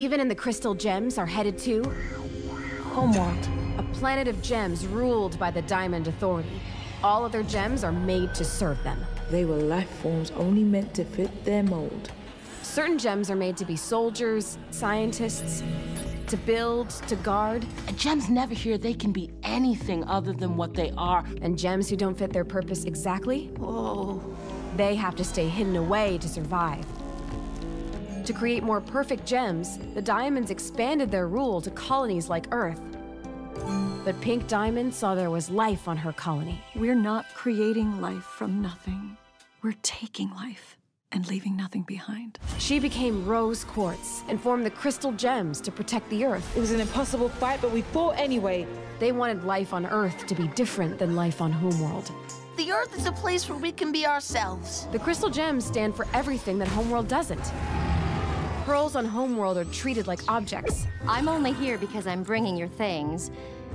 Steven in the crystal gems are headed to Homeworld, a planet of gems ruled by the Diamond Authority. All other gems are made to serve them. They were life forms only meant to fit their mold. Certain gems are made to be soldiers, scientists, to build, to guard. Gems never hear they can be anything other than what they are. And gems who don't fit their purpose exactly, Oh. they have to stay hidden away to survive. To create more perfect gems, the Diamonds expanded their rule to colonies like Earth. But Pink Diamond saw there was life on her colony. We're not creating life from nothing. We're taking life and leaving nothing behind. She became Rose Quartz and formed the Crystal Gems to protect the Earth. It was an impossible fight, but we fought anyway. They wanted life on Earth to be different than life on Homeworld. The Earth is a place where we can be ourselves. The Crystal Gems stand for everything that Homeworld doesn't. Pearls on Homeworld are treated like objects. I'm only here because I'm bringing your things,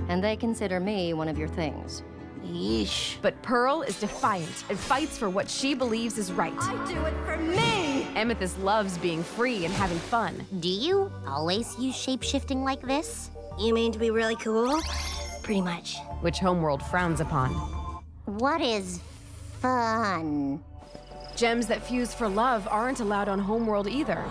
and they consider me one of your things. Yeesh. But Pearl is defiant and fights for what she believes is right. I do it for me! Amethyst loves being free and having fun. Do you always use shape-shifting like this? You mean to be really cool? Pretty much. which Homeworld frowns upon. What is fun? Gems that fuse for love aren't allowed on Homeworld either.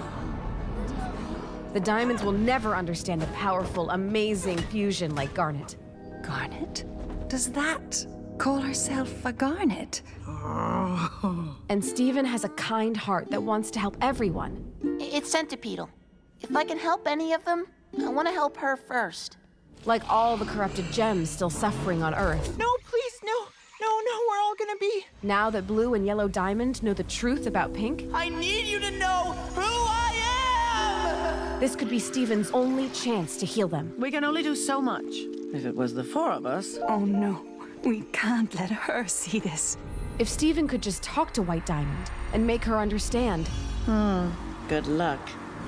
The Diamonds will never understand a powerful, amazing fusion like Garnet. Garnet? Does that call herself a garnet? Oh. And Steven has a kind heart that wants to help everyone. It's Centipeetle. If I can help any of them, I want to help her first. Like all the corrupted gems still suffering on Earth. No, please, no. No, no, we're all gonna be. Now that Blue and Yellow Diamond know the truth about Pink, I need you to know who I am! This could be Steven's only chance to heal them. We can only do so much. If it was the four of us. Oh no, we can't let her see this. If Steven could just talk to White Diamond and make her understand. Hmm. Good luck.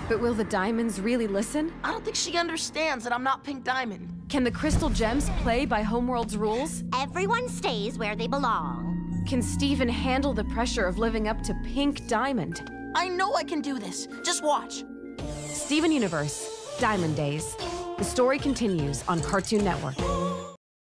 But will the Diamonds really listen? I don't think she understands that I'm not Pink Diamond. Can the Crystal Gems play by Homeworld's rules? Everyone stays where they belong. Can Steven handle the pressure of living up to Pink Diamond? I know I can do this. Just watch. Steven Universe, Diamond Days. The story continues on Cartoon Network.